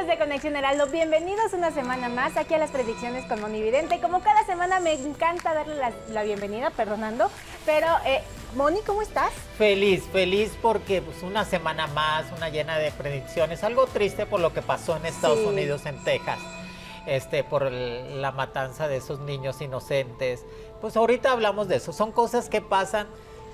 amigos de Conexión Heraldo, bienvenidos una semana más aquí a las predicciones con Monividente. Como cada semana me encanta darle la, bienvenida, perdonando, pero eh, Moni, ¿cómo estás? Feliz, feliz porque pues, una semana más, una llena de predicciones, algo triste por lo que pasó en Estados Unidos, en Texas. Este, por la matanza de esos niños inocentes. Pues ahorita hablamos de eso. Son cosas que pasan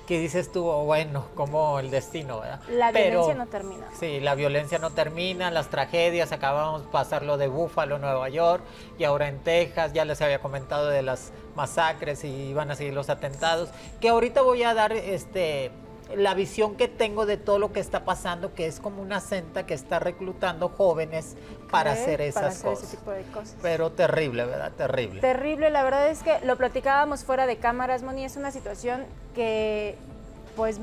que dices tú, oh, bueno, como el destino, ¿verdad? La violencia no termina. Sí, la violencia no termina, las tragedias, acabamos de pasar lo de Búfalo, Nueva York, y ahora en Texas, ya les había comentado de las masacres y iban a seguir los atentados, que ahorita voy a dar este la visión que tengo de todo lo que está pasando, que es como una senta que está reclutando jóvenes para hacer esas cosas. Ese tipo de cosas. Pero terrible, ¿verdad? Terrible. Terrible, la verdad es que lo platicábamos fuera de cámaras, Moni, es una situación que pues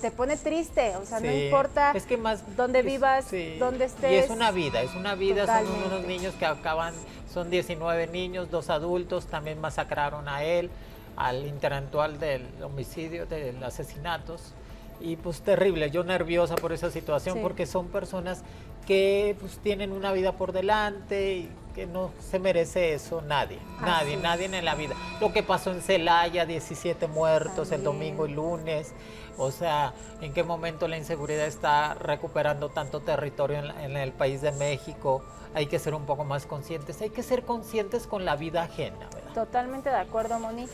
te pone triste, o sea, no importa es que más, dónde vivas, dónde estés. Y es una vida, es una vida, son unos niños que acaban, son 19 niños, dos adultos, también masacraron a él al intelectual del homicidio, del asesinatos. Y pues terrible, yo nerviosa por esa situación porque son personas que pues tienen una vida por delante y que no se merece eso nadie, nadie, nadie en la vida. Lo que pasó en Celaya, 17 muertos el domingo y lunes, o sea, en qué momento la inseguridad está recuperando tanto territorio en, en el país de México hay que ser un poco más conscientes, hay que ser conscientes con la vida ajena, ¿verdad? Totalmente de acuerdo, Moni.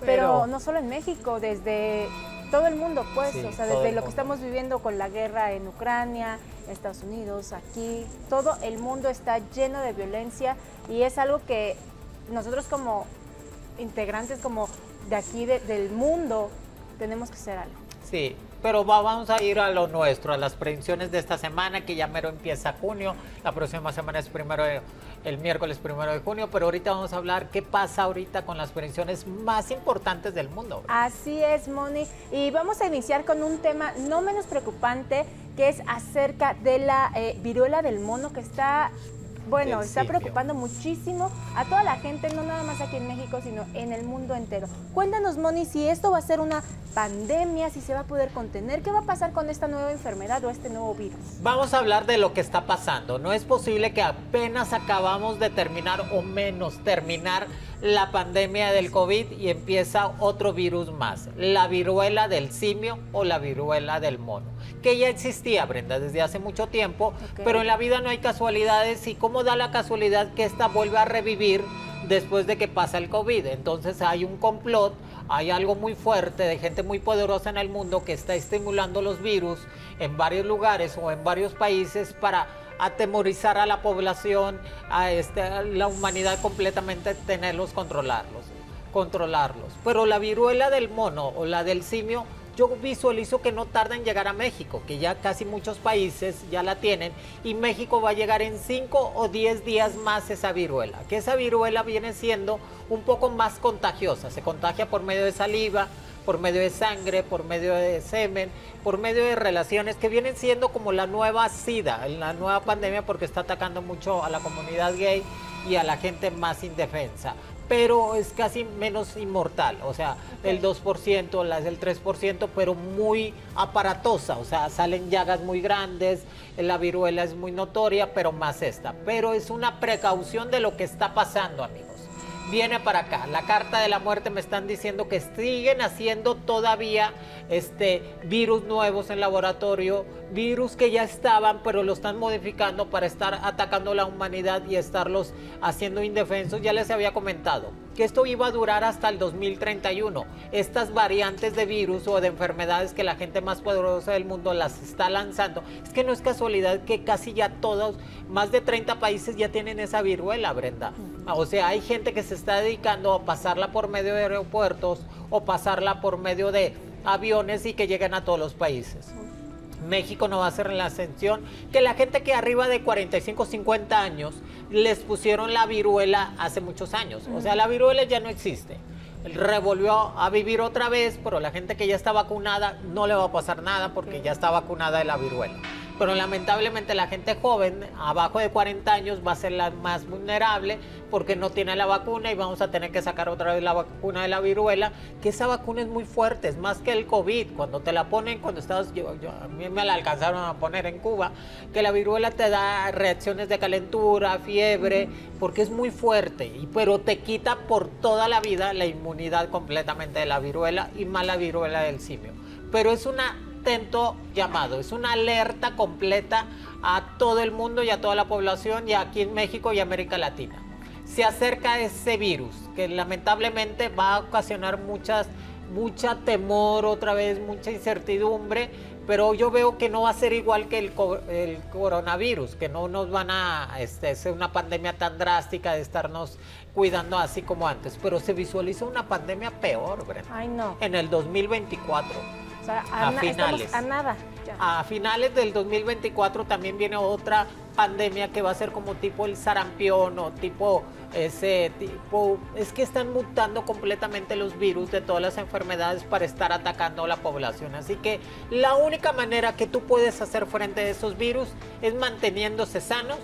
Pero, no solo en México, desde todo el mundo, pues, o sea, desde lo que estamos viviendo con la guerra en Ucrania, Estados Unidos, aquí, todo el mundo está lleno de violencia y es algo que nosotros como integrantes, como de aquí del mundo, tenemos que hacer algo. Sí, pero vamos a ir a lo nuestro, a las predicciones de esta semana, que ya mero empieza junio. La próxima semana es primero el miércoles primero de junio, pero ahorita vamos a hablar qué pasa ahorita con las predicciones más importantes del mundo. Así es, Moni. Y vamos a iniciar con un tema no menos preocupante, que es acerca de la eh, viruela del mono que está bueno, está preocupando muchísimo a toda la gente, no nada más aquí en México, sino en el mundo entero. Cuéntanos, Moni, si esto va a ser una pandemia, si se va a poder contener, ¿qué va a pasar con esta nueva enfermedad o este nuevo virus? Vamos a hablar de lo que está pasando. No es posible que apenas acabamos de terminar o menos terminar la pandemia del COVID y empieza otro virus más, la viruela del simio o la viruela del mono, que ya existía, Brenda, desde hace mucho tiempo, pero en la vida no hay casualidades y cómo da la casualidad que esta vuelve a revivir después de que pasa el COVID. Entonces hay un complot, hay algo muy fuerte de gente muy poderosa en el mundo que está estimulando los virus en varios lugares o en varios países para atemorizar a la población, a, este, la humanidad completamente, tenerlos, controlarlos, controlarlos. Pero la viruela del mono o la del simio, yo visualizo que no tarda en llegar a México, que ya casi muchos países ya la tienen, y México va a llegar en 5 o 10 días más esa viruela, que esa viruela viene siendo un poco más contagiosa, se contagia por medio de saliva, por medio de sangre, por medio de semen, por medio de relaciones que vienen siendo como la nueva SIDA, la nueva pandemia porque está atacando mucho a la comunidad gay y a la gente más indefensa. Pero es casi menos inmortal, o sea, el 2%, la del 3%, pero muy aparatosa, o sea, salen llagas muy grandes, la viruela es muy notoria, pero más esta. Pero es una precaución de lo que está pasando, amigos viene para acá. La carta de la muerte me están diciendo que siguen haciendo todavía este virus nuevos en laboratorio, virus que ya estaban, pero lo están modificando para estar atacando la humanidad y estarlos haciendo indefensos. Ya les había comentado que esto iba a durar hasta el 2031. Estas variantes de virus o de enfermedades que la gente más poderosa del mundo las está lanzando, es que no es casualidad que casi ya todos, más de 30 países ya tienen esa viruela, Brenda. O sea, hay gente que se está dedicando a pasarla por medio de aeropuertos o pasarla por medio de aviones y que lleguen a todos los países. México no va a ser la ascensión, que la gente que arriba de 45, 50 años les pusieron la viruela hace muchos años. O sea, la viruela ya no existe. Revolvió a vivir otra vez, pero la gente que ya está vacunada no le va a pasar nada porque ya está vacunada de la viruela. Pero lamentablemente la gente joven, abajo de 40 años, va a ser la más vulnerable porque no tiene la vacuna y vamos a tener que sacar otra vez la vacuna de la viruela, que esa vacuna es muy fuerte, es más que el COVID. Cuando te la ponen, cuando estabas, yo, a mí me la alcanzaron a poner en Cuba, que la viruela te da reacciones de calentura, fiebre, porque es muy fuerte, y, pero te quita por toda la vida la inmunidad completamente de la viruela y más la viruela del simio. Pero es un atento llamado, es una alerta completa a todo el mundo y a toda la población y aquí en México y América Latina se acerca ese virus que lamentablemente va a ocasionar muchas, mucha temor otra vez, mucha incertidumbre, pero yo veo que no va a ser igual que el, el coronavirus, que no nos van a este, ser una pandemia tan drástica de estarnos cuidando así como antes, pero se visualiza una pandemia peor, Brenda. Ay, no. En el 2024. Sea, a, finales. A nada. A finales del 2024 también viene otra pandemia que va a ser como tipo el sarampión o tipo ese tipo, es que están mutando completamente los virus de todas las enfermedades para estar atacando a la población. Así que la única manera que tú puedes hacer frente a esos virus es manteniéndose sanos,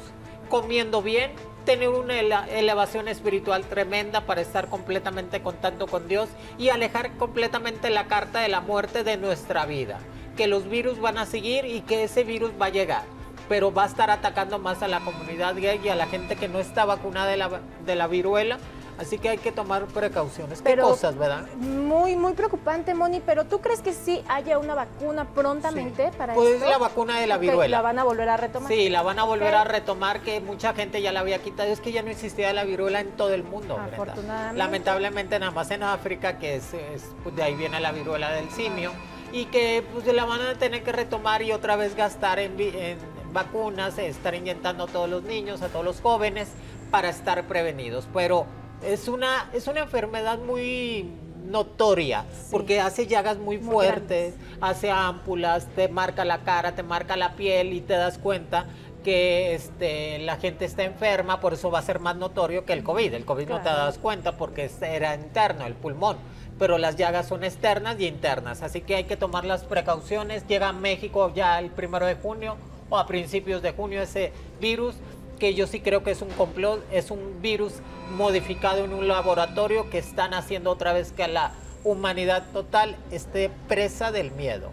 comiendo bien, tener una elevación espiritual tremenda para estar completamente en contacto con Dios y alejar completamente la carta de la muerte de nuestra vida. Que los virus van a seguir y que ese virus va a llegar pero va a estar atacando más a la comunidad gay y a la gente que no está vacunada de la, de la viruela. Así que hay que tomar precauciones. ¿Qué cosas, verdad? Muy, muy preocupante, Moni. Pero ¿tú crees que sí haya una vacuna prontamente para pues la vacuna de la viruela. ¿La van a volver a retomar? Sí, la van a volver a retomar, que mucha gente ya la había quitado. Es que ya no existía la viruela en todo el mundo, Afortunadamente. Lamentablemente nada más en África, que es, pues, de ahí viene la viruela del simio. Y que pues la van a tener que retomar y otra vez gastar en, en vacunas, estar inyectando a todos los niños, a todos los jóvenes para estar prevenidos. Pero es una, es una enfermedad muy notoria porque hace llagas muy, fuertes, hace ámpulas, te marca la cara, te marca la piel y te das cuenta que este, la gente está enferma, por eso va a ser más notorio que el COVID. El COVID no te das cuenta porque era interno, el pulmón, pero las llagas son externas y internas, así que hay que tomar las precauciones. Llega a México ya el primero de junio, o a principios de junio ese virus, que yo sí creo que es un complot, es un virus modificado en un laboratorio que están haciendo otra vez que la humanidad total esté presa del miedo.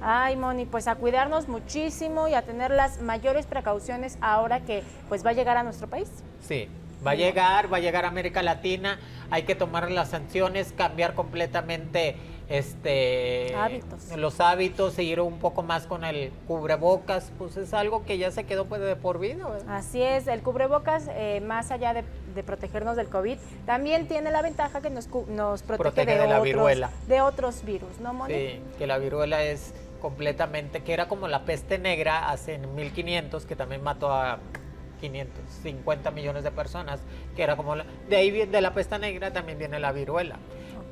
Ay, Moni, pues a cuidarnos muchísimo y a tener las mayores precauciones ahora que pues va a llegar a nuestro país. Sí, va a llegar, va a llegar a América Latina, hay que tomar las sanciones, cambiar completamente este los hábitos, seguir un poco más con el cubrebocas, pues es algo que ya se quedó pues de por vida. Así es, el cubrebocas, eh, más allá de, protegernos del COVID, también tiene la ventaja que nos, nos protege, de, la otros, viruela. de otros virus, ¿no, Moni? Sí, que la viruela es completamente, que era como la peste negra hace 1500, que también mató a 550 millones de personas, que era como de ahí de la peste negra también viene la viruela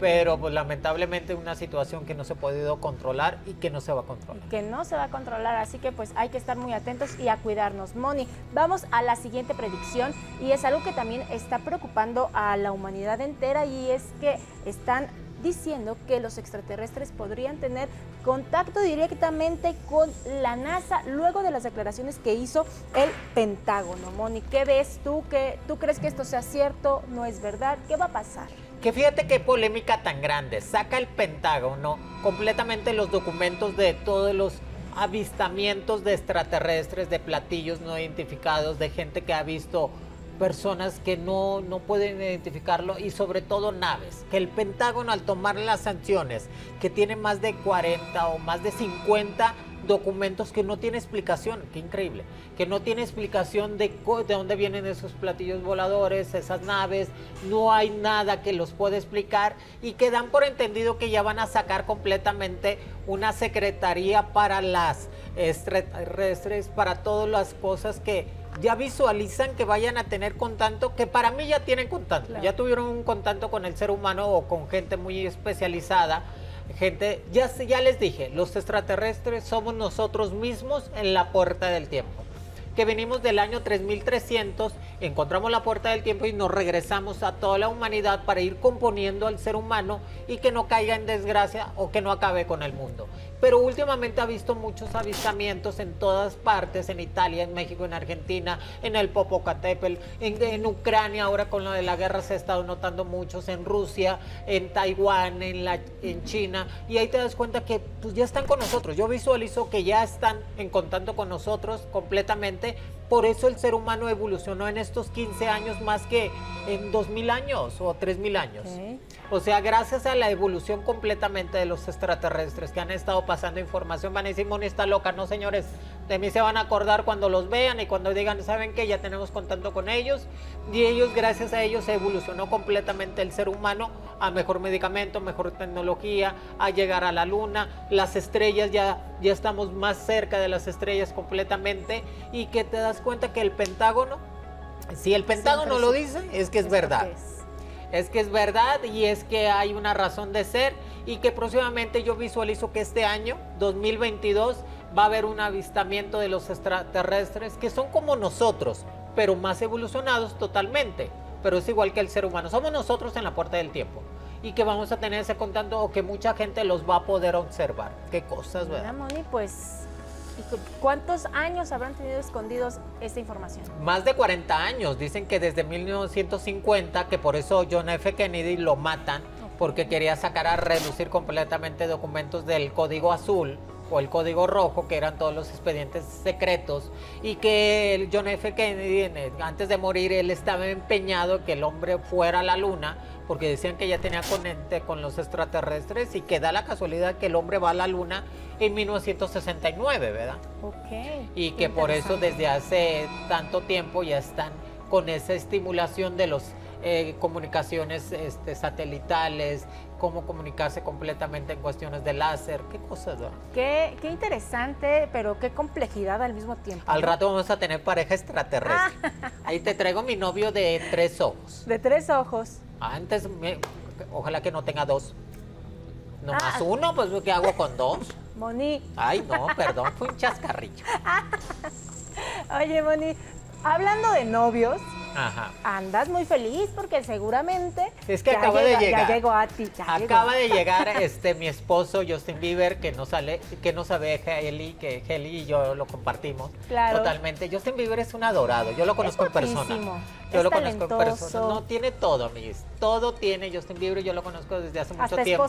pero pues, lamentablemente una situación que no se ha podido controlar y que no se va a controlar. Que no se va a controlar, así que pues hay que estar muy atentos y a cuidarnos. Moni, vamos a la siguiente predicción y es algo que también está preocupando a la humanidad entera y es que están diciendo que los extraterrestres podrían tener contacto directamente con la NASA luego de las declaraciones que hizo el Pentágono. Moni, ¿qué ves tú? ¿Qué, ¿Tú crees que esto sea cierto? ¿No es verdad? ¿Qué va a pasar? Que fíjate qué polémica tan grande. Saca el Pentágono completamente los documentos de todos los avistamientos de extraterrestres, de platillos no identificados, de gente que ha visto personas que no, no pueden identificarlo y sobre todo naves. Que el Pentágono al tomar las sanciones, que tiene más de 40 o más de 50 documentos que no tiene explicación, qué increíble, que no tiene explicación de, de dónde vienen esos platillos voladores, esas naves, no hay nada que los pueda explicar y que dan por entendido que ya van a sacar completamente una secretaría para las extraterrestres, para todas las cosas que ya visualizan que vayan a tener contacto, que para mí ya tienen contacto, ya tuvieron un contacto con el ser humano o con gente muy especializada Gente, ya, les dije, los extraterrestres somos nosotros mismos en la puerta del tiempo. que venimos del año 3300, encontramos la puerta del tiempo y nos regresamos a toda la humanidad para ir componiendo al ser humano y que no caiga en desgracia o que no acabe con el mundo pero últimamente ha visto muchos avistamientos en todas partes, en Italia, en México, en Argentina, en el Popocatépetl, en, Ucrania, ahora con lo de la guerra se ha estado notando muchos, en Rusia, en Taiwán, en, la, en China, y ahí te das cuenta que pues, ya están con nosotros. Yo visualizo que ya están en contacto con nosotros completamente, por eso el ser humano evolucionó en estos 15 años más que en 2000 años o 3000 años. O sea, gracias a la evolución completamente de los extraterrestres que han estado pasando información, van a decir, Moni está loca. No, señores, de mí se van a acordar cuando los vean y cuando digan, ¿saben que Ya tenemos contacto con ellos. Y ellos, gracias a ellos, se evolucionó completamente el ser humano a mejor medicamento, mejor tecnología, a llegar a la luna. Las estrellas, ya, ya estamos más cerca de las estrellas completamente. Y que te das cuenta que el Pentágono, si el Pentágono lo dice, es que es verdad es que es verdad y es que hay una razón de ser y que próximamente yo visualizo que este año, 2022, va a haber un avistamiento de los extraterrestres que son como nosotros, pero más evolucionados totalmente. Pero es igual que el ser humano. Somos nosotros en la puerta del tiempo. Y que vamos a tener ese contacto o que mucha gente los va a poder observar. Qué cosas, ¿verdad? Moni, pues ¿Cuántos años habrán tenido escondidos esta información? Más de 40 años. Dicen que desde 1950, que por eso John F. Kennedy lo matan, porque quería sacar a reducir completamente documentos del Código Azul o el Código Rojo, que eran todos los expedientes secretos, y que John F. Kennedy, antes de morir, él estaba empeñado que el hombre fuera a la luna porque decían que ya tenía conecte con los extraterrestres y que da la casualidad que el hombre va a la luna en 1969, ¿verdad? Ok. Y que por eso desde hace tanto tiempo ya están con esa estimulación de las eh, comunicaciones este, satelitales, cómo comunicarse completamente en cuestiones de láser, qué cosas, ¿verdad? Qué, qué interesante, pero qué complejidad al mismo tiempo. Al rato vamos a tener pareja extraterrestre. Ah. Ahí te traigo mi novio de tres ojos. De tres ojos. Antes, ojalá que no tenga dos. No más ah. uno, pues ¿qué hago con dos? Moni. Ay, no, perdón, fue un chascarrillo. Oye, Moni, hablando de novios, andas muy feliz porque seguramente es que acaba de llegar. Ya llegó a ti. acaba de llegar este mi esposo Justin Bieber que no sale, que no sabe Heli, que Heli y yo lo compartimos claro. totalmente. Justin Bieber es un adorado, yo lo conozco en persona. Yo lo conozco en persona. No tiene todo, amigos. Todo tiene Justin Bieber, yo lo conozco desde hace mucho tiempo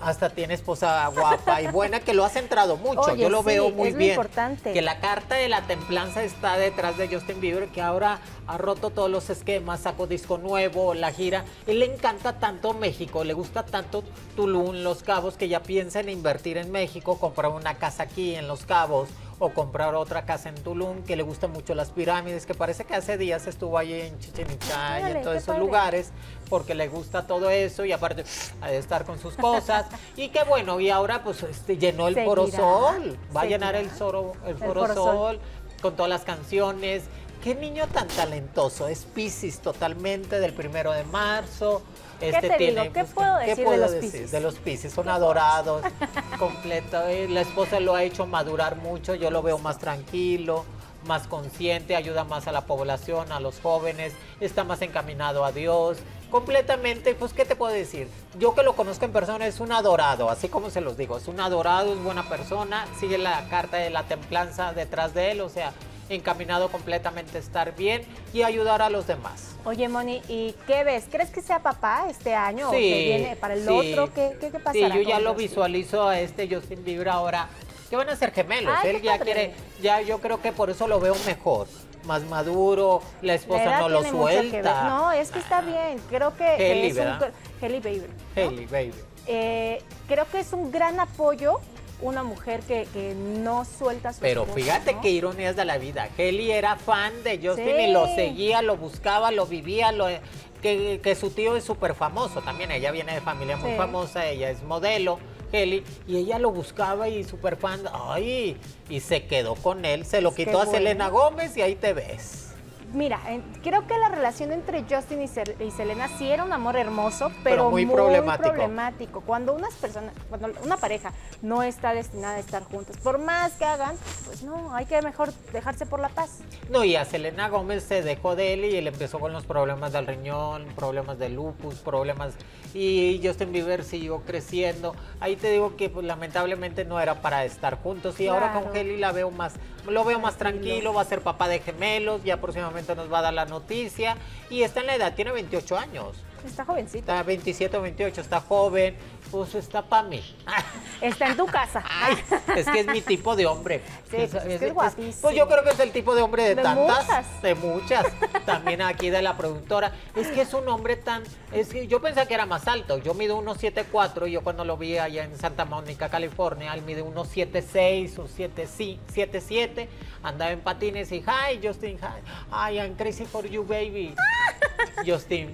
hasta tiene esposa guapa y buena que lo ha centrado mucho. Yo lo veo muy bien. Importante. Que la carta de la templanza está detrás de Justin Bieber, que ahora ha roto todos los esquemas, sacó disco nuevo, la gira. Él le encanta tanto México, le gusta tanto Tulum, Los Cabos, que ya piensa en invertir en México, comprar una casa aquí en Los Cabos o comprar otra casa en Tulum, que le gustan mucho las pirámides, que parece que hace días estuvo ahí en Chichen Itza y en todos esos lugares, porque le gusta todo eso y aparte de estar con sus cosas. y qué bueno, y ahora pues este, llenó el Foro Sol, va a llenar el, Soro, el Foro, Sol con todas las canciones. Qué niño tan talentoso, es Pisces totalmente del primero de marzo. Este ¿Qué te tiene, digo? ¿Qué pues, puedo decir de los Pisces? De los Pisces, son adorados, completo. Eh, la esposa lo ha hecho madurar mucho, yo lo veo más tranquilo, más consciente, ayuda más a la población, a los jóvenes, está más encaminado a Dios. Completamente, pues, ¿qué te puedo decir? Yo que lo conozco en persona es un adorado, así como se los digo, es un adorado, es buena persona, sigue la carta de la templanza detrás de él, o sea, encaminado completamente a estar bien y ayudar a los demás. Oye, Moni, ¿y qué ves? ¿Crees que sea papá este año o que viene para el otro? ¿Qué, qué, qué Sí, yo ya lo visualizo a este Justin Bieber ahora, que van a ser gemelos. Él ya quiere, ya yo creo que por eso lo veo mejor más maduro, la esposa no lo suelta. No, es que está bien. Creo que, es un Haley Baby. Baby. Eh, creo que es un gran apoyo una mujer que, no suelta su Pero fíjate qué ironías de la vida. Kelly era fan de Justin y lo seguía, lo buscaba, lo vivía, lo, que, su tío es súper famoso también. Ella viene de familia muy famosa, ella es modelo. Kelly, y ella lo buscaba y súper fan, ay, y se quedó con él, se lo quitó a Selena Gómez y ahí te ves. Mira, creo que la relación entre Justin y, Selena sí era un amor hermoso, pero, muy, problemático. Cuando unas personas, cuando una pareja no está destinada a estar juntos, por más que hagan, pues no, hay que mejor dejarse por la paz. No, y a Selena Gómez se dejó de él y él empezó con los problemas del riñón, problemas de lupus, problemas y Justin Bieber siguió creciendo. Ahí te digo que pues, lamentablemente no era para estar juntos y ahora con Kelly la veo más, lo veo más tranquilo, va a ser papá de gemelos, ya próximamente nos va a dar la noticia y está en la edad, tiene 28 años. Está jovencito. Está 27 o 28, está joven, pues está para mí. Está en tu casa. es que es mi tipo de hombre. Sí, es, es, guapísimo. Pues yo creo que es el tipo de hombre de, tantas. De muchas. También aquí de la productora. Es que es un hombre tan. Es que yo pensaba que era más alto. Yo mido 1,74 y yo cuando lo vi allá en Santa Mónica, California, él mide 1,76 o 7,7. Andaba en patines y, hi, Justin, hi. I'm crazy for you, baby. Justin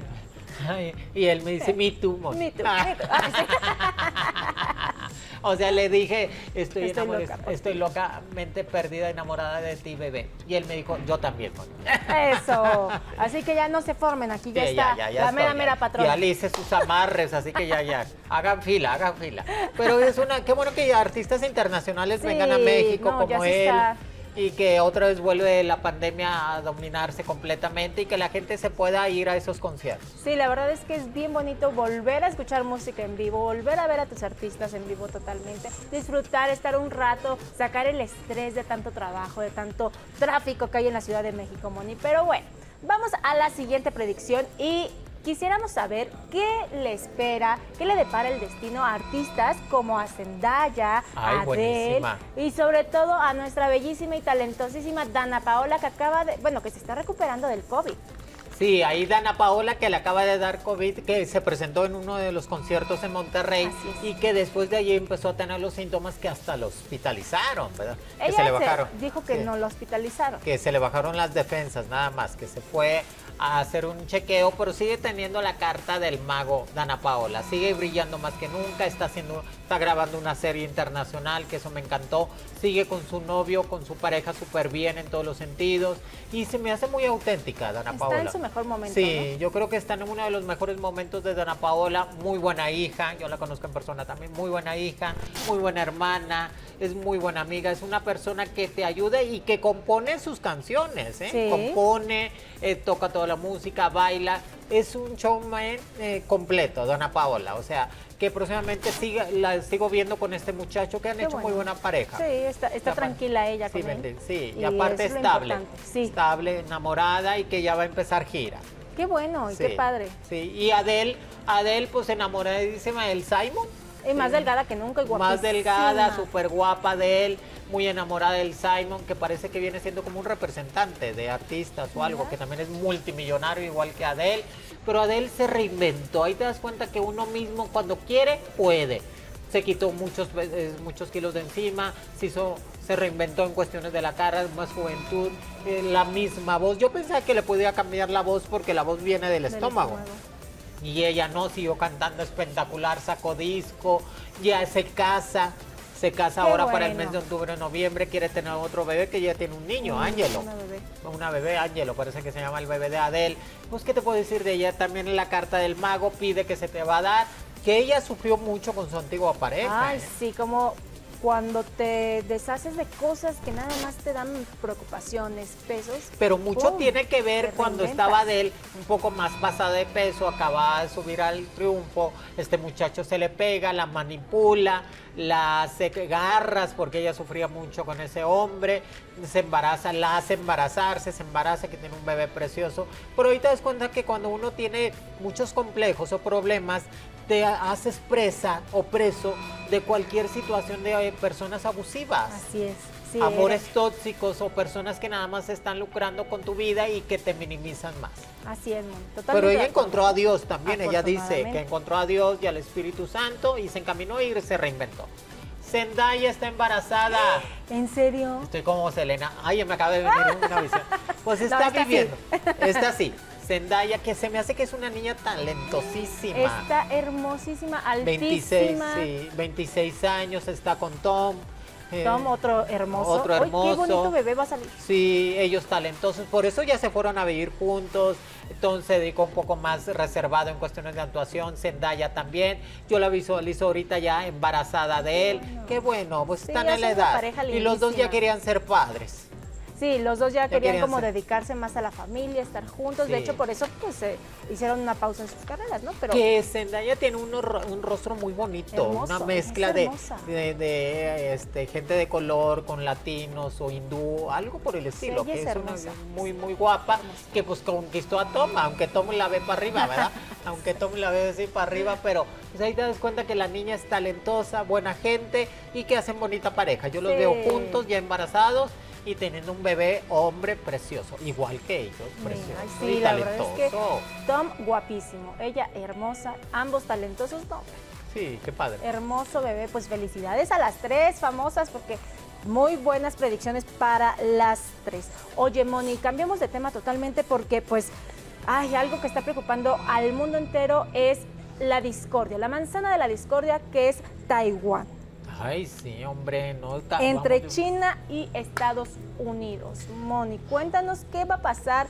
y él me dice, me too, Me too, o sea, le dije, estoy, estoy, locamente perdida, enamorada de ti, bebé. Y él me dijo, yo también, Eso. Así que ya no se formen, aquí ya está la mera, mera patrona. Ya le hice sus amarres, así que ya, ya. Hagan fila, hagan fila. Pero es una, qué bueno que artistas internacionales vengan a México como él y que otra vez vuelve la pandemia a dominarse completamente y que la gente se pueda ir a esos conciertos. Sí, la verdad es que es bien bonito volver a escuchar música en vivo, volver a ver a tus artistas en vivo totalmente, disfrutar, estar un rato, sacar el estrés de tanto trabajo, de tanto tráfico que hay en la Ciudad de México, Moni. Pero bueno, vamos a la siguiente predicción y quisiéramos saber qué le espera, qué le depara el destino a artistas como a Zendaya, a Adele y sobre todo a nuestra bellísima y talentosísima Dana Paola que acaba de, bueno, que se está recuperando del COVID. Sí, ahí Dana Paola que le acaba de dar COVID, que se presentó en uno de los conciertos en Monterrey y que después de allí empezó a tener los síntomas que hasta lo hospitalizaron, ¿verdad? Ella se le bajaron. dijo que no lo hospitalizaron. Que se le bajaron las defensas, nada más, que se fue a hacer un chequeo, pero sigue teniendo la carta del mago Dana Paola. Sigue brillando más que nunca, está haciendo, está grabando una serie internacional, que eso me encantó. Sigue con su novio, con su pareja súper bien en todos los sentidos. Y se me hace muy auténtica Dana Paola. Está en su mejor momento. Sí, yo creo que está en uno de los mejores momentos de Dana Paola. Muy buena hija, yo la conozco en persona también. Muy buena hija, muy buena hermana es muy buena amiga, es una persona que te ayuda y que compone sus canciones, ¿eh? compone, eh, toca toda la música, baila, es un showman eh, completo, Dona Paola, o sea, que próximamente siga, la sigo viendo con este muchacho que han hecho muy buena pareja. Sí, está, tranquila ella sí, Sí, y, aparte estable, estable, enamorada y que ya va a empezar gira. Qué bueno y qué padre. Sí, y Adele, Adele pues enamoradísima del Simon. Y más delgada que nunca, y Más delgada, súper guapa de él, muy enamorada del Simon, que parece que viene siendo como un representante de artistas o algo, que también es multimillonario igual que Adele. Pero Adele se reinventó. Ahí te das cuenta que uno mismo cuando quiere, puede. Se quitó muchos, eh, muchos kilos de encima, se hizo se reinventó en cuestiones de la cara, más juventud, eh, la misma voz. Yo pensaba que le podía cambiar la voz porque la voz viene del, estómago y ella no siguió cantando espectacular, sacó disco, ya se casa, se casa ahora para el mes de octubre, noviembre, quiere tener otro bebé que ya tiene un niño, Ángelo. Una bebé. Una bebé, Ángelo, parece que se llama el bebé de Adele. Pues, ¿qué te puedo decir de ella? También en la carta del mago pide que se te va a dar, que ella sufrió mucho con su antigua pareja. Ay, sí, como cuando te deshaces de cosas que nada más te dan preocupaciones, pesos. Pero mucho tiene que ver cuando estaba de él un poco más pasada de peso, acababa de subir al triunfo, este muchacho se le pega, la manipula, la hace garras porque ella sufría mucho con ese hombre, se embaraza, la hace embarazarse, se embaraza que tiene un bebé precioso. Pero ahorita das cuenta que cuando uno tiene muchos complejos o problemas, te haces presa o preso de cualquier situación de eh, personas abusivas. Así es. Amores tóxicos o personas que nada más están lucrando con tu vida y que te minimizan más. Así es, totalmente. Pero ella encontró a Dios también. Ella dice que encontró a Dios y al Espíritu Santo y se encaminó y se reinventó. Zendaya está embarazada. ¿En serio? Estoy como Selena. Ay, me acaba de venir una visión. Pues está, viviendo. Está así. Zendaya, que se me hace que es una niña talentosísima. Está hermosísima, altísima. 26, sí, 26 años, está con Tom. Eh, Tom, otro hermoso. Otro hermoso. qué bonito bebé va a salir. Sí, ellos talentosos. Por eso ya se fueron a vivir juntos. Entonces se dedicó un poco más reservado en cuestiones de actuación. Zendaya también. Yo la visualizo ahorita ya embarazada de él. Qué bueno, pues están en la edad. Y los dos ya querían ser padres. Sí, los dos ya, querían, como dedicarse más a la familia, estar juntos. De hecho, por eso pues hicieron una pausa en sus carreras, ¿no? Pero que Zendaya tiene un, un rostro muy bonito, una mezcla de, de, este, gente de color con latinos o hindú, algo por el estilo, que es, una muy muy guapa, que pues conquistó a Tom, aunque Tom la ve para arriba, ¿verdad? aunque Tom la ve así para arriba, pero pues ahí te das cuenta que la niña es talentosa, buena gente y que hacen bonita pareja. Yo los veo juntos, ya embarazados y teniendo un bebé hombre precioso, igual que ellos, precioso. sí, la verdad es que Tom guapísimo, ella hermosa, ambos talentosos, no. Sí, qué padre. Hermoso bebé, pues felicidades a las tres famosas porque muy buenas predicciones para las tres. Oye, Moni, cambiamos de tema totalmente porque pues hay algo que está preocupando al mundo entero es la discordia, la manzana de la discordia que es Taiwán. Ay, sí, hombre, no está. Entre China y Estados Unidos. Moni, cuéntanos qué va a pasar.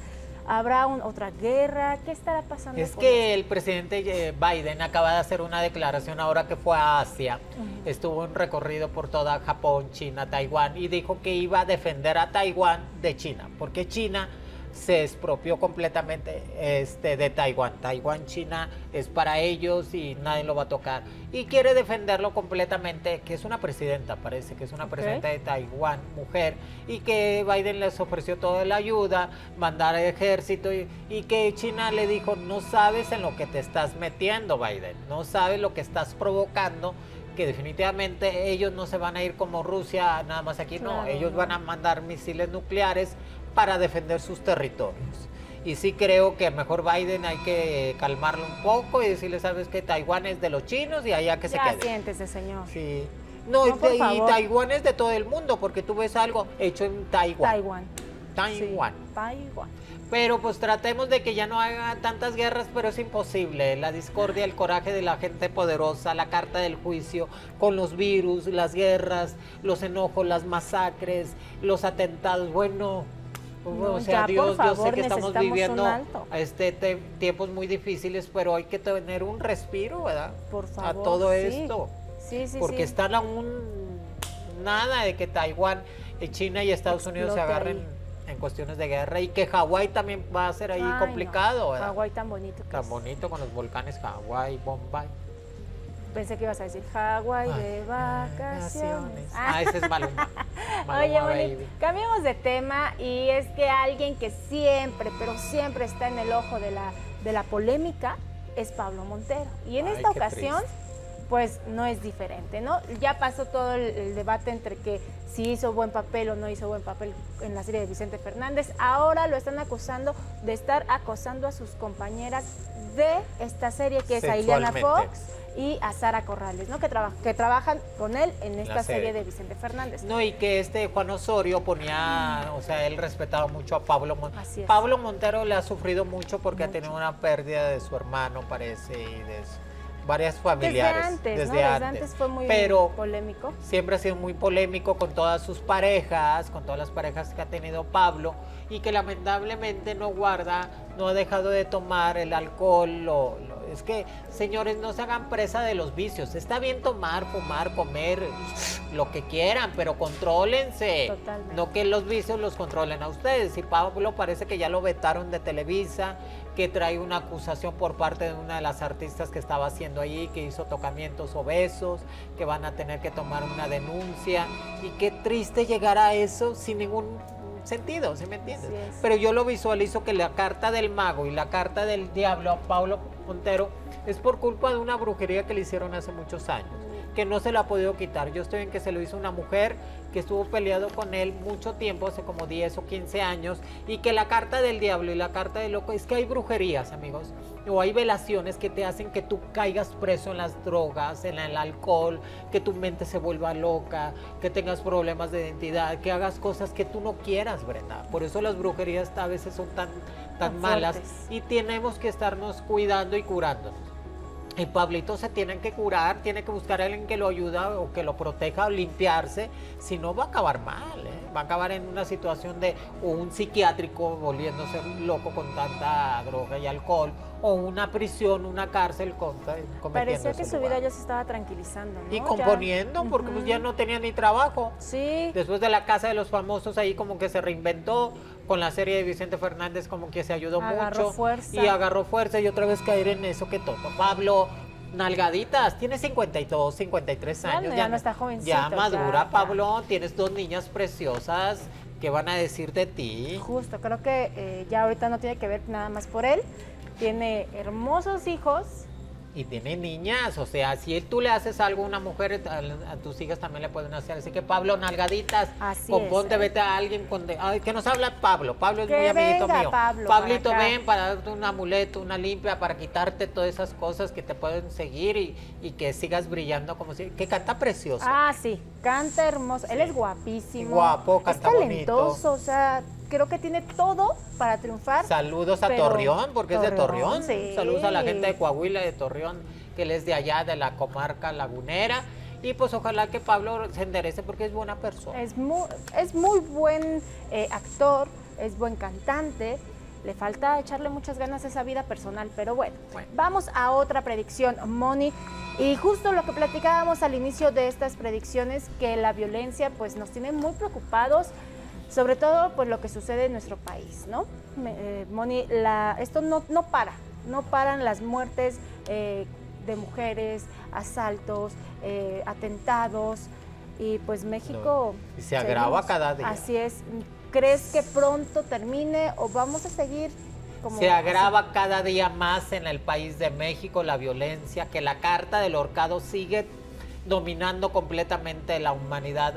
¿Habrá otra guerra? ¿Qué estará pasando? Es que el presidente eh, Biden acaba de hacer una declaración ahora que fue a Asia. Estuvo en recorrido por toda Japón, China, Taiwán y dijo que iba a defender a Taiwán de China, porque China se expropió completamente este, de Taiwán. Taiwán, China es para ellos y nadie lo va a tocar. Y quiere defenderlo completamente, que es una presidenta, parece que es una presidenta de Taiwán, mujer, y que Biden les ofreció toda la ayuda, mandar ejército, y, y que China le dijo, no sabes en lo que te estás metiendo, Biden, no sabes lo que estás provocando que definitivamente ellos no se van a ir como Rusia nada más aquí, no, ellos van a mandar misiles nucleares para defender sus territorios. Y sí creo que mejor Biden hay que calmarlo un poco y decirle, sabes que Taiwán es de los chinos y allá que se quede. siéntese, señor. Sí. No, y Taiwán es de todo el mundo porque tú ves algo hecho en Taiwán. Taiwán. Taiwán. Taiwán. Pero pues tratemos de que ya no haga tantas guerras, pero es imposible. La discordia, el coraje de la gente poderosa, la carta del juicio, con los virus, las guerras, los enojos, las masacres, los atentados. Bueno, o sea, Dios, yo sé que estamos viviendo este tiempos muy difíciles, pero hay que tener un respiro, ¿verdad? Por favor. A todo esto. Sí, sí, Porque están aún nada de que Taiwán, China y Estados Unidos se agarren en cuestiones de guerra y que Hawái también va a ser ahí complicado, ¿verdad? Hawái tan bonito. tan bonito con los volcanes Hawái, Bombay. Pensé que ibas a decir Hawái de vacaciones. Ah, ese es Maluma. Oye, bueno, cambiamos de tema y es que alguien que siempre, pero siempre está en el ojo de la, de la polémica es Pablo Montero. Y en esta ocasión, pues no es diferente, ¿no? Ya pasó todo el, debate entre que si hizo buen papel o no hizo buen papel en la serie de Vicente Fernández. Ahora lo están acusando de estar acosando a sus compañeras de esta serie, que es a Ileana Fox y a Sara Corrales, ¿no? Que, que trabajan con él en esta serie. de Vicente Fernández. No, y que este Juan Osorio ponía, o sea, él respetaba mucho a Pablo Montero. Pablo Montero le ha sufrido mucho porque ha tenido una pérdida de su hermano, parece, y de varias familiares. Desde antes, desde, antes. fue muy Pero polémico. Siempre ha sido muy polémico con todas sus parejas, con todas las parejas que ha tenido Pablo y que lamentablemente no guarda, no ha dejado de tomar el alcohol. Lo, es que, señores, no se hagan presa de los vicios. Está bien tomar, fumar, comer, lo que quieran, pero contrólense. Totalmente. No que los vicios los controlen a ustedes. Y Pablo parece que ya lo vetaron de Televisa, que trae una acusación por parte de una de las artistas que estaba haciendo allí, que hizo tocamientos obesos, que van a tener que tomar una denuncia. Y qué triste llegar a eso sin ningún sentido, ¿sí me entiendes? Pero yo lo visualizo que la carta del mago y la carta del diablo a Paulo Montero es por culpa de una brujería que le hicieron hace muchos años, que no se la ha podido quitar. Yo estoy en que se lo hizo una mujer que estuvo peleado con él mucho tiempo, hace como 10 o 15 años, y que la carta del diablo y la carta del loco, es que hay brujerías, amigos o hay velaciones que te hacen que tú caigas preso en las drogas, en el alcohol, que tu mente se vuelva loca, que tengas problemas de identidad, que hagas cosas que tú no quieras, Brenda. Por eso las brujerías a veces son tan, tan, malas y tenemos que estarnos cuidando y curándonos. Y Pablito se tiene que curar, tiene que buscar a alguien que lo ayuda o que lo proteja o limpiarse, si no va a acabar mal, ¿eh? va a acabar en una situación de un psiquiátrico volviéndose loco con tanta droga y alcohol, o una prisión, una cárcel con, Parecía que su vida ya se estaba tranquilizando. Y componiendo, porque pues ya no tenía ni trabajo. Sí. Después de la casa de los famosos ahí como que se reinventó, con la serie de Vicente Fernández como que se ayudó agarró mucho. Fuerza. Y agarró fuerza y otra vez caer en eso que todo. Pablo, nalgaditas, tiene 52, 53 años. ya, no está jovencito. Ya madura, Pablo, tienes dos niñas preciosas. ¿Qué van a decir de ti? Justo, creo que eh, ya ahorita no tiene que ver nada más por él. Tiene hermosos hijos y tiene niñas, o sea, si tú le haces algo a una mujer, a, tus hijas también le pueden hacer. Así que Pablo, nalgaditas, Así componte, es, vete a alguien con ay, que nos habla Pablo. Pablo es muy amiguito mío. Pablo, Pablito, ven para darte un amuleto, una limpia, para quitarte todas esas cosas que te pueden seguir y, y que sigas brillando como si. que canta precioso. Ah, sí, canta hermoso. Él es guapísimo. Guapo, canta es talentoso, o sea, creo que tiene todo para triunfar. Saludos a Torreón, porque es de Torreón. Sí. Saludos a la gente de Coahuila, de Torreón que él es de allá, de la comarca lagunera. Y pues ojalá que Pablo se enderece porque es buena persona. Es muy, es muy buen eh, actor, es buen cantante. Le falta echarle muchas ganas a esa vida personal, pero bueno, vamos a otra predicción, Moni. Y justo lo que platicábamos al inicio de estas predicciones, que la violencia pues nos tiene muy preocupados, sobre todo pues lo que sucede en nuestro país, ¿no? Eh, Moni, la, esto no, no para, no paran las muertes. Eh, de mujeres, asaltos, eh, atentados. Y pues México... se agrava cada día. Así es. ¿Crees que pronto termine o vamos a seguir como... Se agrava cada día más en el país de México la violencia, que la carta del horcado sigue dominando completamente la humanidad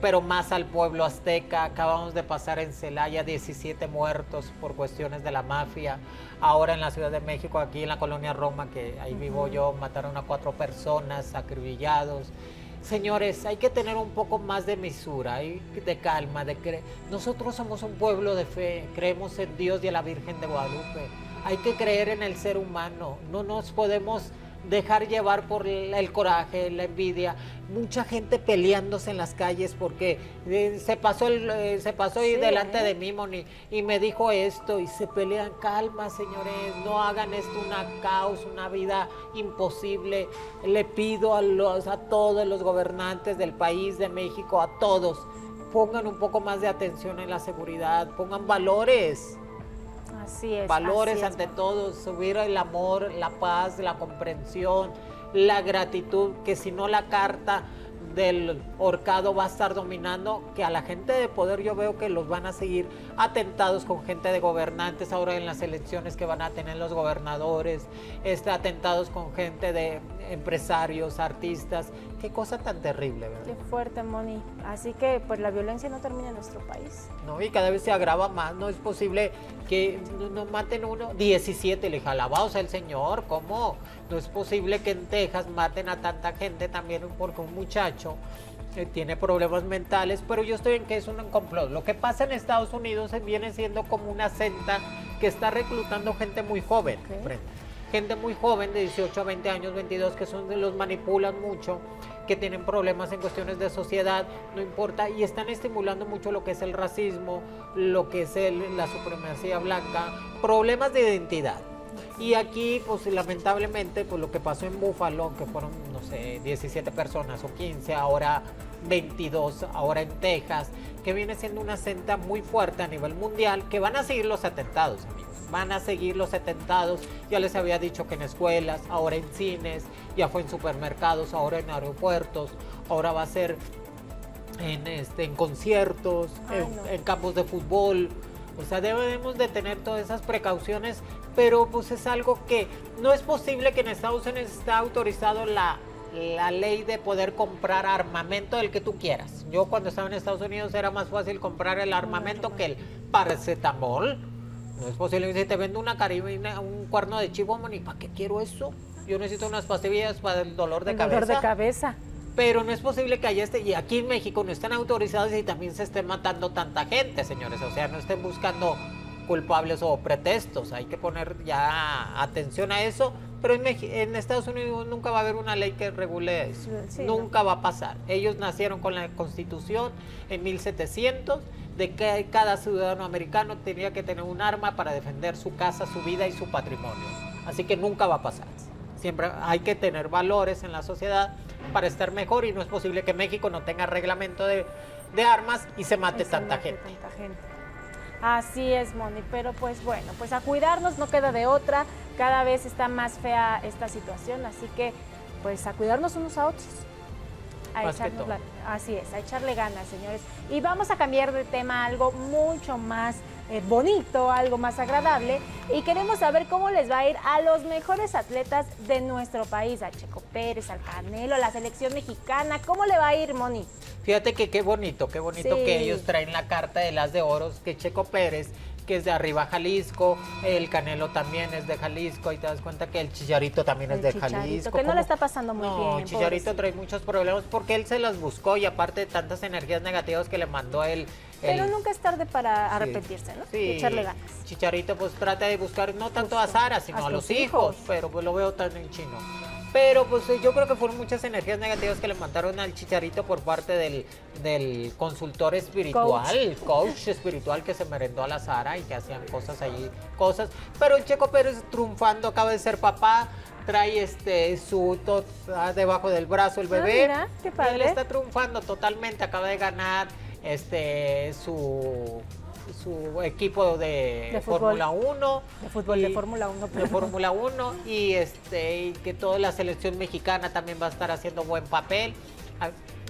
pero más al pueblo azteca. Acabamos de pasar en Celaya 17 muertos por cuestiones de la mafia. Ahora en la Ciudad de México, aquí en la colonia Roma, que ahí vivo yo, mataron a cuatro personas, acribillados. Señores, hay que tener un poco más de mesura, de calma, de cre Nosotros somos un pueblo de fe, creemos en Dios y en la Virgen de Guadalupe. Hay que creer en el ser humano, no nos podemos dejar llevar por el coraje, la envidia, mucha gente peleándose en las calles porque eh, se pasó el, eh, se pasó ahí delante de mí Moni, y me dijo esto y se pelean, calma señores, no hagan esto una caos, una vida imposible. Le pido a los a todos los gobernantes del país de México, a todos, pongan un poco más de atención en la seguridad, pongan valores. Así es. Valores ante todo, subir el amor, la paz, la comprensión, la gratitud, que si no la carta del horcado va a estar dominando, que a la gente de poder yo veo que los van a seguir atentados con gente de gobernantes ahora en las elecciones que van a tener los gobernadores, este, atentados con gente de empresarios, artistas, qué cosa tan terrible, ¿verdad? Qué fuerte, Moni. Así que pues la violencia no termina en nuestro país. No, y cada vez se agrava más, no es posible que no, maten uno, 17, le dije, alabados el Señor, ¿cómo? No es posible que en Texas maten a tanta gente también porque un muchacho eh, tiene problemas mentales, pero yo estoy en que es un complot. Lo que pasa en Estados Unidos viene siendo como una senta que está reclutando gente muy joven. Gente muy joven de 18 a 20 años, 22, que son los manipulan mucho, que tienen problemas en cuestiones de sociedad, no importa, y están estimulando mucho lo que es el racismo, lo que es la supremacía blanca, problemas de identidad. Y aquí, pues lamentablemente, pues lo que pasó en Búfalo, que fueron, no sé, 17 personas o 15, ahora 22, ahora en Texas, que viene siendo una senta muy fuerte a nivel mundial, que van a seguir los atentados, amigos. Van a seguir los atentados. Ya les había dicho que en escuelas, ahora en cines, ya fue en supermercados, ahora en aeropuertos, ahora va a ser en, este, en conciertos, en campos de fútbol. O sea, debemos de tener todas esas precauciones, pero pues es algo que no es posible que en Estados Unidos esté autorizado la, la ley de poder comprar armamento del que tú quieras. Yo cuando estaba en Estados Unidos era más fácil comprar el armamento que el paracetamol. No es posible que si te vendo una caribina, un cuerno de chivo, ¿y para qué quiero eso? Yo necesito unas pastillas para el dolor de cabeza. Dolor de cabeza pero no es posible que haya este, y aquí en México no estén autorizados y también se esté matando tanta gente, señores, o sea, no estén buscando culpables o pretextos, hay que poner ya atención a eso Pero en, Estados Unidos nunca va a haber una ley que regule eso. nunca va a pasar. Ellos nacieron con la constitución en 1700 de que cada ciudadano americano tenía que tener un arma para defender su casa, su vida y su patrimonio. Así que nunca va a pasar. Siempre hay que tener valores en la sociedad para estar mejor y no es posible que México no tenga reglamento de, armas y se mate, tanta, gente. tanta gente. Así es, Moni, pero pues bueno, pues a cuidarnos no queda de otra, cada vez está más fea esta situación, así que pues a cuidarnos unos a otros. A así es, a echarle ganas, señores. Y vamos a cambiar de tema a algo mucho más bonito, algo más agradable. Y queremos saber cómo les va a ir a los mejores atletas de nuestro país, a Checo Pérez, al Canelo, a la selección mexicana. ¿Cómo le va a ir, Moni? Fíjate que qué bonito, qué bonito que ellos traen la carta de las de oros, que Checo Pérez que es de arriba Jalisco, el Canelo también es de Jalisco y te das cuenta que el Chillarito también es de Jalisco. Que no le está pasando muy bien. No, Chillarito trae muchos problemas porque él se las buscó y aparte de tantas energías negativas que le mandó él. Pero nunca es tarde para arrepentirse, ¿no? Sí. echarle ganas. Chicharito pues trata de buscar no tanto a Sara, sino a, los hijos, pero pues lo veo tan en chino. Pero pues eh, yo creo que fueron muchas energías negativas que le mandaron al Chicharito por parte del, consultor espiritual, coach. coach espiritual que se merendó a la Sara y que hacían cosas allí, cosas. Pero el Checo Pérez triunfando, acaba de ser papá, trae este su ah, debajo del brazo el ah, bebé. mira, qué padre. él está triunfando totalmente, acaba de ganar este su su equipo de, Fórmula 1. De fútbol, de Fórmula 1. De Fórmula 1 y, este, y que toda la selección mexicana también va a estar haciendo buen papel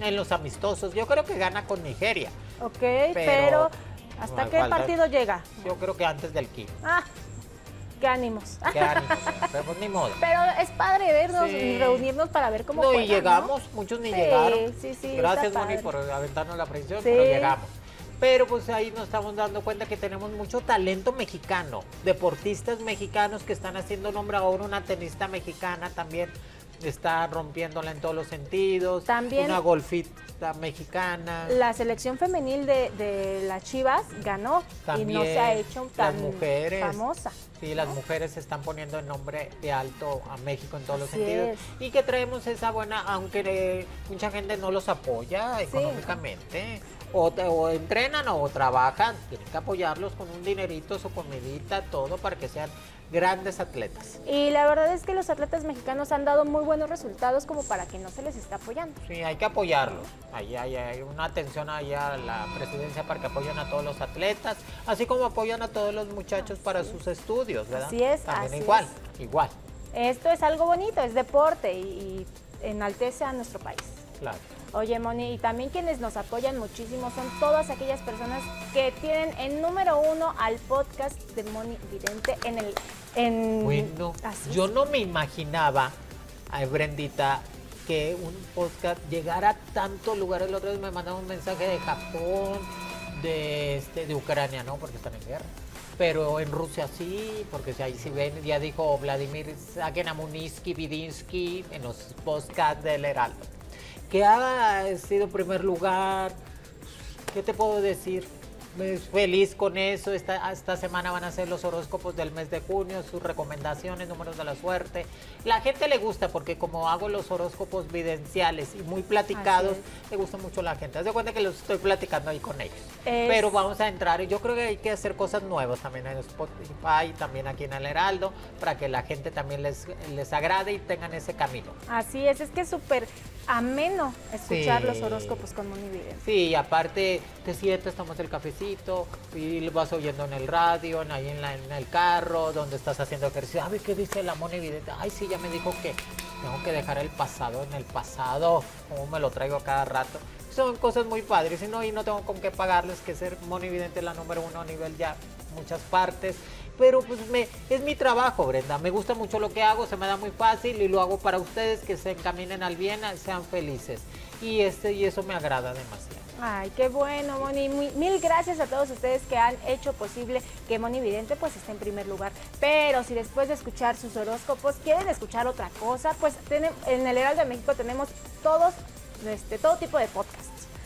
en los amistosos. Yo creo que gana con Nigeria. Ok, pero, ¿hasta qué partido llega? Yo creo que antes del King. Ah, qué ánimos. Qué ánimos, pero pues ni modo. Pero es padre vernos y reunirnos para ver cómo No, y llegamos, muchos ni llegaron. Sí, sí, Gracias, Moni, por aventarnos la presión, pero llegamos. Pero pues ahí nos estamos dando cuenta que tenemos mucho talento mexicano, deportistas mexicanos que están haciendo nombre ahora, una tenista mexicana también está rompiéndola en todos los sentidos. También una golfista mexicana. La selección femenil de, de las Chivas ganó y no se ha hecho tan mujeres, famosa. Sí, las mujeres se están poniendo el nombre de alto a México en todos los sentidos. Y que traemos esa buena, aunque mucha gente no los apoya económicamente o, entrenan o trabajan, tienen que apoyarlos con un dinerito, su comidita, todo para que sean grandes atletas. Y la verdad es que los atletas mexicanos han dado muy buenos resultados como para que no se les esté apoyando. Sí, hay que apoyarlos. Ahí hay, una atención allá a la presidencia para que apoyen a todos los atletas, así como apoyan a todos los muchachos para sus estudios, ¿verdad? Así es. También igual, igual. Esto es algo bonito, es deporte y enaltece a nuestro país. Claro. Oye, Moni, y también quienes nos apoyan muchísimo son todas aquellas personas que tienen en número uno al podcast de Moni Vidente en el... En... Bueno, yo no me imaginaba, ay, Brendita, que un podcast llegara a tantos lugares. El otro día me mandaron un mensaje de Japón, de, este, de Ucrania, ¿no? Porque están en guerra. Pero en Rusia sí, porque si ahí si ven, ya dijo Vladimir Sagenamuniski, Vidinsky en los podcasts del Heraldo que ha sido primer lugar. ¿Qué te puedo decir? feliz con eso. Esta, esta semana van a ser los horóscopos del mes de junio, sus recomendaciones, números de la suerte. La gente le gusta porque como hago los horóscopos videnciales y muy platicados, le gusta mucho la gente. Haz de cuenta que los estoy platicando ahí con ellos. Pero vamos a entrar. Yo creo que hay que hacer cosas nuevas también en Spotify, también aquí en el Heraldo, para que la gente también les, les agrade y tengan ese camino. Así es, es que es súper ameno escuchar los horóscopos con Moni Sí, y aparte te sientes, tomas el cafecito y lo vas oyendo en el radio, en, ahí en, en, el carro, donde estás haciendo ejercicio. ver ¿qué dice la mona evidente? Ay, sí, ya me dijo que tengo que dejar el pasado en el pasado, como me lo traigo cada rato. Son cosas muy padres, y no, y no tengo con qué pagarles que ser evidente la número uno a nivel ya muchas partes pero pues me, es mi trabajo, Brenda. Me gusta mucho lo que hago, se me da muy fácil y lo hago para ustedes que se encaminen al bien, sean felices. Y este y eso me agrada demasiado. Ay, qué bueno, Moni. mil gracias a todos ustedes que han hecho posible que Moni Vidente pues esté en primer lugar. Pero si después de escuchar sus horóscopos quieren escuchar otra cosa, pues en el Heraldo de México tenemos todos, este, todo tipo de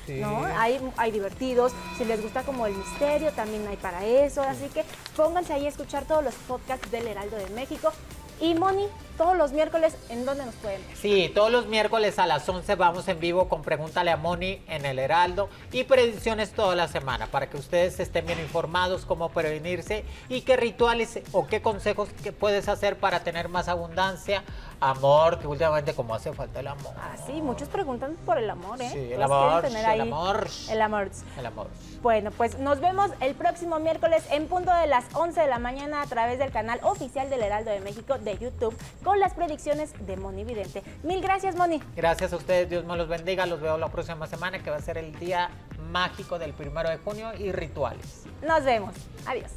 ¿no? Hay, hay divertidos, si les gusta como el misterio, también hay para eso. Así que pónganse ahí a escuchar todos los podcasts del Heraldo de México. Y Moni, todos los miércoles, ¿en dónde nos pueden ver? Sí, todos los miércoles a las 11 vamos en vivo con Pregúntale a Moni en el Heraldo y predicciones toda la semana para que ustedes estén bien informados cómo prevenirse y qué rituales o qué consejos que puedes hacer para tener más abundancia, amor, que últimamente como hace falta el amor. Ah, sí, muchos preguntan por el amor, ¿eh? Sí, el amor, el amor. El amor. El amor. Bueno, pues nos vemos el próximo miércoles en punto de las 11 de la mañana a través del canal oficial del Heraldo de México de YouTube con las predicciones de Moni Vidente. Mil gracias, Moni. Gracias a ustedes, Dios me los bendiga. Los veo la próxima semana que va a ser el día mágico del primero de junio y rituales. Nos vemos. Adiós.